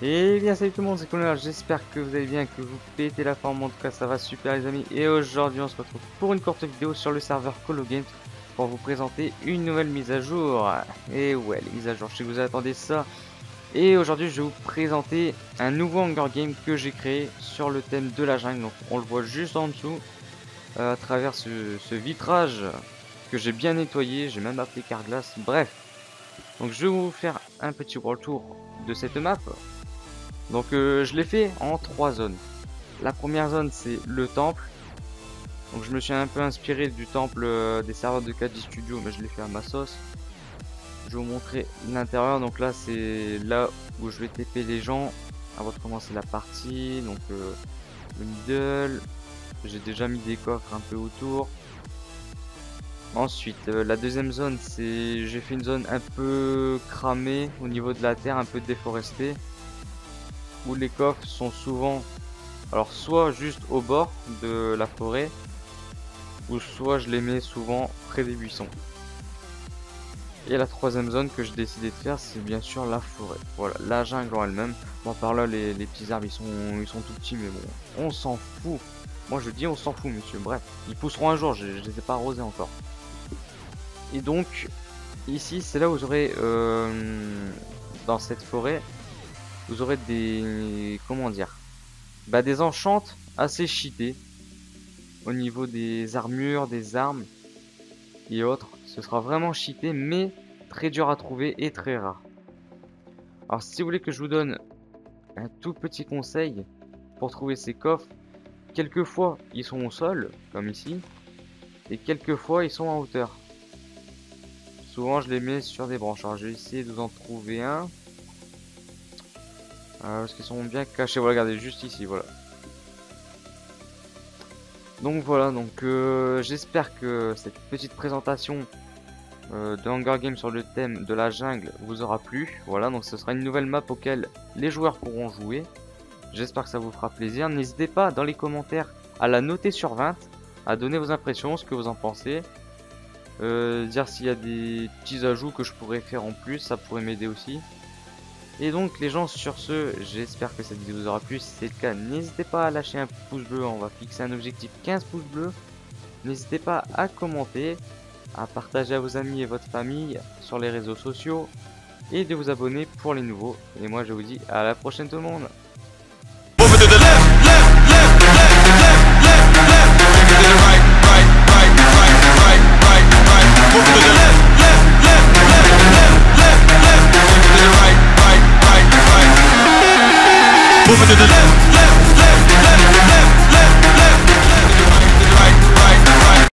Et bien salut tout le monde, c'est Connor, j'espère que vous allez bien, que vous pétez la forme, en tout cas ça va super les amis. Et aujourd'hui on se retrouve pour une courte vidéo sur le serveur Colo Games pour vous présenter une nouvelle mise à jour. Et ouais, les mises à jour, je sais que vous attendez ça. Et aujourd'hui je vais vous présenter un nouveau Hunger Game que j'ai créé sur le thème de la jungle. Donc on le voit juste en dessous, à travers ce, vitrage que j'ai bien nettoyé, j'ai même appelé Carglass, bref. Donc je vais vous faire un petit world tour de cette map. Donc euh, je l'ai fait en trois zones. La première zone c'est le temple. Donc je me suis un peu inspiré du temple euh, des serveurs de KD Studio mais je l'ai fait à ma sauce. Je vais vous montrer l'intérieur. Donc là c'est là où je vais TP les gens avant de commencer la partie. Donc euh, le middle. J'ai déjà mis des coffres un peu autour. Ensuite, euh, la deuxième zone, c'est j'ai fait une zone un peu cramée au niveau de la terre, un peu déforestée où les coffres sont souvent alors soit juste au bord de la forêt ou soit je les mets souvent près des buissons. Et la troisième zone que j'ai décidé de faire c'est bien sûr la forêt. Voilà la jungle en elle-même. Bon par là les, petits arbres ils sont ils sont tout petits mais bon on s'en fout moi je dis on s'en fout monsieur bref ils pousseront un jour je, les ai pas arrosés encore et donc ici c'est là où j'aurai euh, dans cette forêt vous aurez des comment dire bah des enchantes assez cheatées au niveau des armures, des armes et autres. Ce sera vraiment cheaté mais très dur à trouver et très rare. Alors si vous voulez que je vous donne un tout petit conseil pour trouver ces coffres, quelquefois ils sont au sol comme ici et quelquefois ils sont en hauteur. Souvent je les mets sur des branches. Alors je vais essayer de vous en trouver un. Euh, parce qu'ils sont bien cachés. Voilà, regardez, juste ici, voilà. Donc voilà, donc euh, j'espère que cette petite présentation euh, de Hunger Games sur le thème de la jungle vous aura plu. Voilà, donc ce sera une nouvelle map auquel les joueurs pourront jouer. J'espère que ça vous fera plaisir. N'hésitez pas dans les commentaires à la noter sur 20, à donner vos impressions, ce que vous en pensez. dire s'il y a des petits ajouts que je pourrais faire en plus, ça pourrait m'aider aussi. Et donc les gens sur ce, j'espère que cette vidéo vous aura plu, si c'est le cas, n'hésitez pas à lâcher un pouce bleu, on va fixer un objectif 15 pouces bleus. N'hésitez pas à commenter, à partager à vos amis et votre famille sur les réseaux sociaux et de vous abonner pour les nouveaux. Et moi je vous dis à la prochaine tout le monde